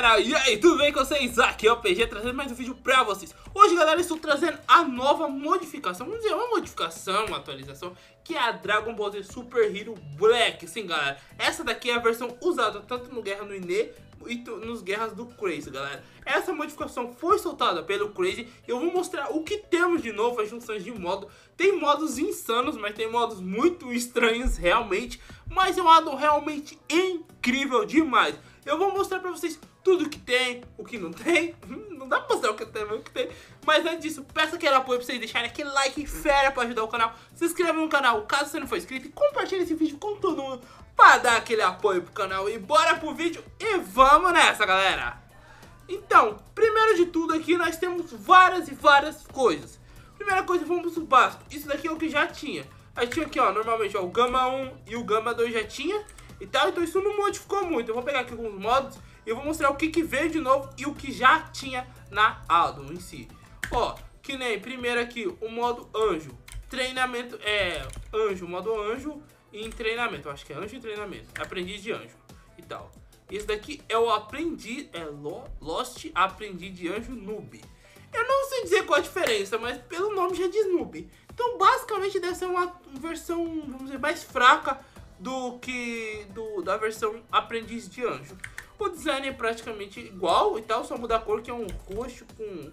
galera, e aí, tudo bem com vocês? Aqui é o PG trazendo mais um vídeo pra vocês Hoje galera, estou trazendo a nova modificação, vamos dizer, uma modificação, uma atualização Que é a Dragon Ball Z Super Hero Black Sim galera, essa daqui é a versão usada tanto no Guerra no Ine e nos guerras do Crazy, galera. Essa modificação foi soltada pelo Crazy e eu vou mostrar o que temos de novo, as junções de modo. Tem modos insanos, mas tem modos muito estranhos realmente, mas é um modo realmente incrível demais. Eu vou mostrar pra vocês tudo que tem, o que não tem. Não dá pra mostrar o que tem, o que tem. Mas antes disso, peço aquele apoio pra vocês deixarem aquele like fera pra ajudar o canal. Se inscreva no canal caso você não for inscrito e compartilhe esse vídeo com todo mundo para dar aquele apoio pro canal. E bora pro vídeo e vamos nessa, galera. Então, primeiro de tudo aqui nós temos várias e várias coisas. Primeira coisa, vamos pro básico. Isso daqui é o que já tinha. Aí tinha aqui, ó, normalmente ó, o Gama 1 e o Gama 2 já tinha e tal. Então isso não modificou muito. Eu vou pegar aqui alguns modos e vou mostrar o que, que veio de novo e o que já tinha na Aldo em si. Ó, que nem primeiro aqui o modo anjo. Treinamento, é, anjo, modo anjo em treinamento. Eu acho que é anjo em treinamento. Aprendiz de anjo e tal. Esse daqui é o aprendiz, é Lost Aprendiz de Anjo Noob. Eu não sei dizer qual a diferença, mas pelo nome já diz Noob. Então basicamente deve ser uma versão, vamos dizer, mais fraca do que do, da versão Aprendiz de Anjo. O design é praticamente igual e tal, só muda a cor que é um roxo com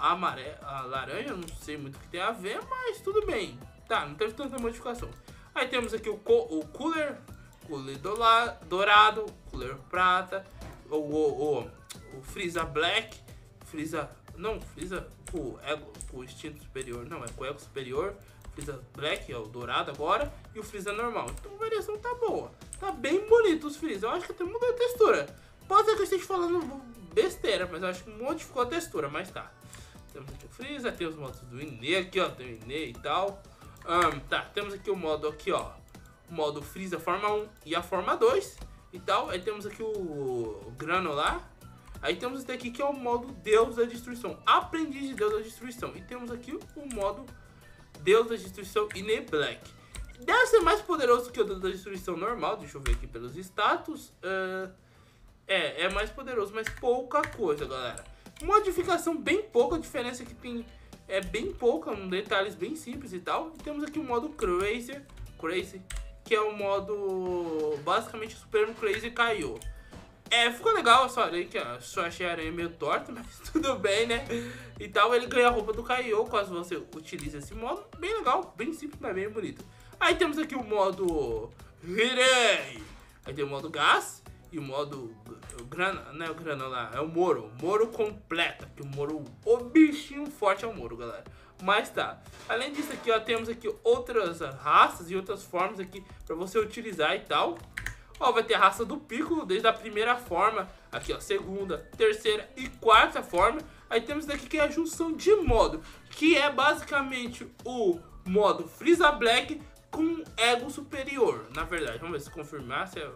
amarelo, laranja, não sei muito o que tem a ver, mas tudo bem. Tá, não teve tanta modificação. Aí temos aqui o, o cooler, cooler dourado, cooler prata, o, o, o, o Freeza Black, Freeza, não, Freeza com ego, com instinto superior, não, é com ego superior, Freeza Black, é o dourado agora, e o Freeza normal. Então a variação tá boa. Tá bem bonito os Freeza. Eu acho que até mudou a textura. Pode ser que eu esteja falando besteira, mas eu acho que modificou a textura, mas tá. Temos aqui o Freeza, tem os modos do Ine aqui, ó, tem o Ine e tal. Um, tá, temos aqui o modo aqui, ó. O modo Freeza Forma 1 e a Forma 2 e tal. Aí temos aqui o, o Granular. Aí temos esse daqui que é o modo Deus da Destruição. Aprendiz de Deus da Destruição. E temos aqui o modo Deus da Destruição Ine Black. Deve ser mais poderoso que o Deus da Destruição normal. Deixa eu ver aqui pelos status. Uh, é, é mais poderoso, mas pouca coisa, galera. Modificação bem pouca, a diferença é que tem é bem pouca, um detalhes bem simples e tal. E temos aqui o modo Crazy, Crazy, que é o modo basicamente Supremo Crazy caiu. É, ficou legal, aí que só achei a aranha meio torta, mas tudo bem, né? E tal, ele ganha a roupa do Kaiô caso você utilize esse modo. Bem legal, bem simples, mas bem bonito. Aí temos aqui o modo Hirei. Aí tem o modo Gás e o modo o grana, né, o grana lá, é o Moro, Moro completa, que o Moro, o bichinho forte é o Moro, galera. Mas tá. Além disso aqui, ó, temos aqui outras raças e outras formas aqui para você utilizar e tal. Ó, vai ter a raça do Piccolo desde a primeira forma, aqui ó, segunda, terceira e quarta forma. Aí temos daqui que é a junção de modo, que é basicamente o modo Freeza Black com ego superior, na verdade. Vamos ver se confirmar se é...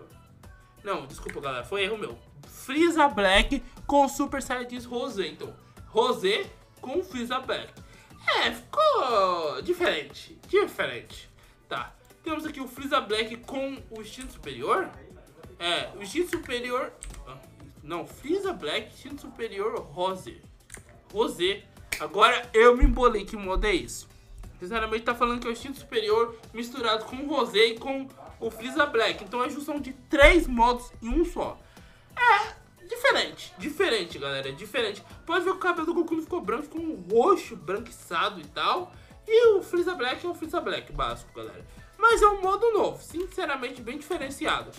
Não, desculpa galera, foi erro meu. Freeza Black com Super Saiyajins Rosé, então. Rosé com Freeza Black. É, ficou diferente, diferente. Tá, temos aqui o Freeza Black com o instinto superior. É, o instinto superior... Ah, não, Freeza Black, instinto superior Rosé. Rosé. Agora eu me embolei, que modo é isso? Sinceramente tá falando que é o instinto superior misturado com o Rosé e com o Freeza Black. Então é a junção de três modos em um só. É diferente, diferente, galera, diferente. Pode ver que o cabelo do Goku não ficou branco, ficou um roxo, branquiçado e tal. E o Freeza Black é o Freeza Black básico, galera. Mas é um modo novo, sinceramente bem diferenciado.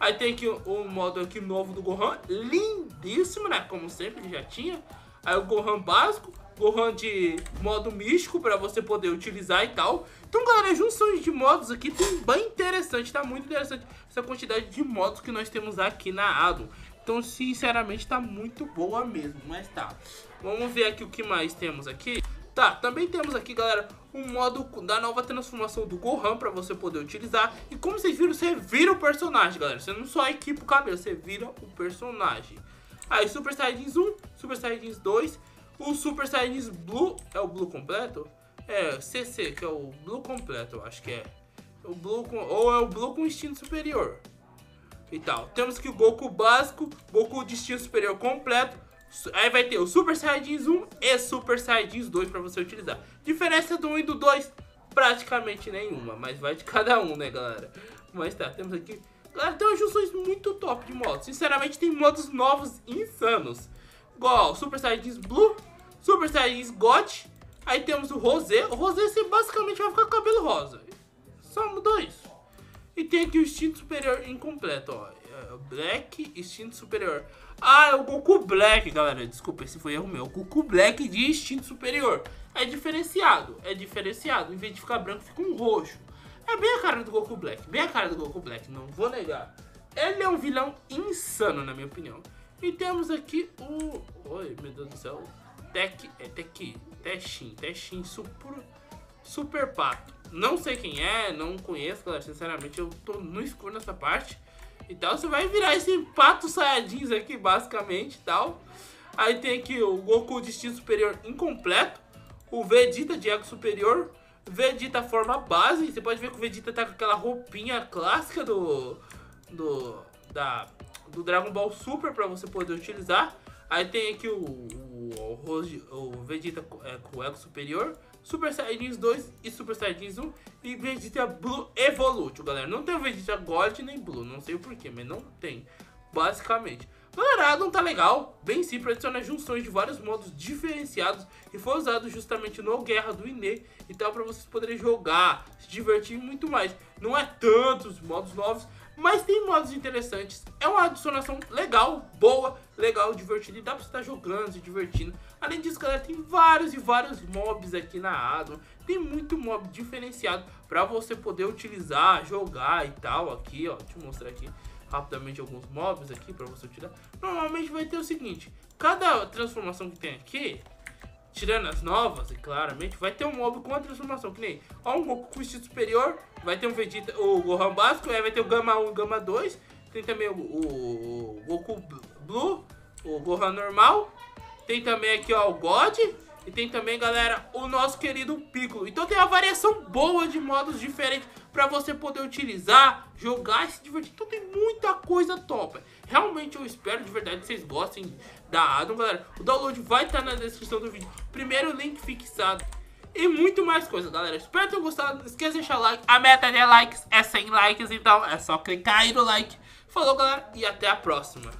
Aí tem aqui o modo aqui novo do Gohan, lindíssimo, né? Como sempre, já tinha. Aí o Gohan básico, Gohan de modo místico para você poder utilizar e tal. Então, galera, junções de modos aqui tem bem interessante, tá muito interessante essa quantidade de modos que nós temos aqui na Adon. Então, sinceramente, tá muito boa mesmo, mas tá. Vamos ver aqui o que mais temos aqui. Tá, também temos aqui, galera, um modo da nova transformação do Gohan para você poder utilizar. E como vocês viram, você vira o personagem, galera. Você não só equipa o cabelo, você vira o personagem. Aí, Super Saiyajins 1, Super Saiyajins 2 o Super Saiyans Blue é o Blue completo? É, CC, que é o Blue completo, eu acho que é. O Blue com, ou é o Blue com instinto superior. e tal. Temos aqui o Goku básico, Goku Destino Superior completo. Aí vai ter o Super Saiyajins 1 e Super Saiyajins 2 para você utilizar. Diferença do 1 e do 2, praticamente nenhuma, mas vai de cada um, né, galera? Mas tá, temos aqui... Galera, tem umas junções muito top de modos. Sinceramente, tem modos novos insanos. Igual Super Saiyajins Blue, Super Saiyajins God. Aí temos o Rosé. O Rosé, você basicamente vai ficar com cabelo rosa. Só mudou isso. E tem aqui o instinto superior incompleto, ó. É, Black, instinto superior. Ah, é o Goku Black, galera. Desculpa, esse foi erro meu. O Goku Black de instinto superior. É diferenciado, é diferenciado. Em vez de ficar branco, fica um roxo. É bem a cara do Goku Black, bem a cara do Goku Black, não vou negar. Ele é um vilão insano, na minha opinião. E temos aqui o... Oi, meu Deus do céu. Tech, é Tech, Teshin, Teshin Super, Super Pato. Não sei quem é, não conheço, galera. Sinceramente, eu tô no escuro nessa parte. Então você vai virar esse Pato Saiyajins aqui, basicamente, tal. Aí tem aqui o Goku Destino Superior incompleto. O Vegeta de Ego Superior. Vegeta forma base. Você pode ver que o Vegeta tá com aquela roupinha clássica do... Do... Da... Do Dragon Ball Super pra você poder utilizar. Aí tem aqui o, o, o, o Vegeta é, com o Ego Superior, Super Saiyajins 2 e Super Saiyajins 1 e Vegeta Blue Evolute, galera. Não tem o Vegeta Gold nem Blue, não sei o porquê, mas não tem, basicamente. Galera, não tá legal, bem simples, adiciona junções de vários modos diferenciados e foi usado justamente no Guerra do Ine e tal, pra vocês poderem jogar, se divertir muito mais. Não é tantos modos novos, mas tem modos interessantes. É uma adicionação legal, boa, legal, divertida. E dá pra você estar jogando, se divertindo. Além disso, galera, tem vários e vários mobs aqui na Adam. Tem muito mob diferenciado pra você poder utilizar, jogar e tal. Aqui, ó, deixa eu mostrar aqui rapidamente alguns mobs aqui pra você utilizar. Normalmente vai ter o seguinte, cada transformação que tem aqui tirando as novas, e claramente, vai ter um mob com a transformação, que nem ó, um Goku com estilo superior, vai ter um Vegeta, o Gohan básico, aí vai ter o Gama 1 e Gama 2, tem também o, o, o, Goku Blue, o Gohan normal, tem também aqui ó, o God, e tem também, galera, o nosso querido Piccolo. Então tem uma variação boa de modos diferentes para você poder utilizar, jogar e se divertir. Então tem muita coisa top. Realmente eu espero de verdade que vocês gostem da Adam, galera. O download vai estar na descrição do vídeo. Primeiro link fixado. E muito mais coisa, galera. Espero ter gostado. Não esqueça de deixar o like. A meta de likes é 100 likes, então é só clicar aí no like. Falou, galera, e até a próxima.